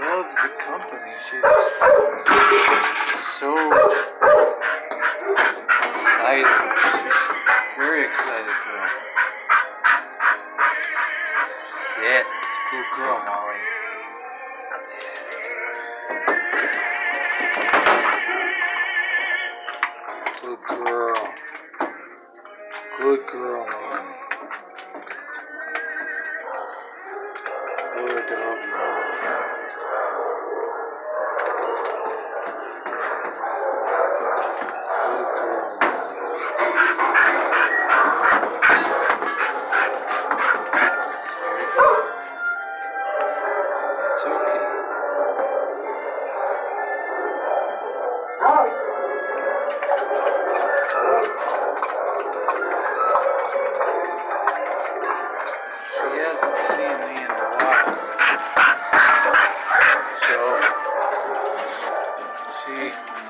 loves the company. She just so excited. She's very excited girl. Sit. Good girl, Molly. Good girl, Molly. Good dog, Molly. She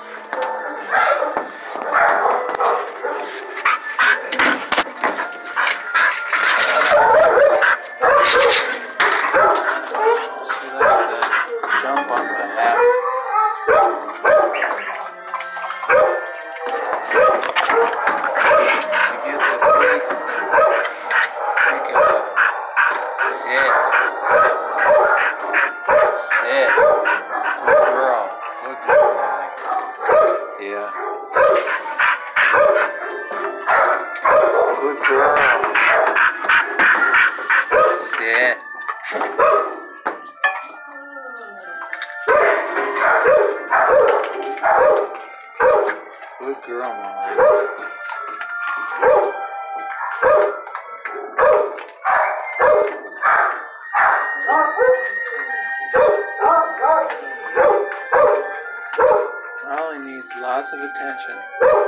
Good girl, Molly. Molly needs lots of attention.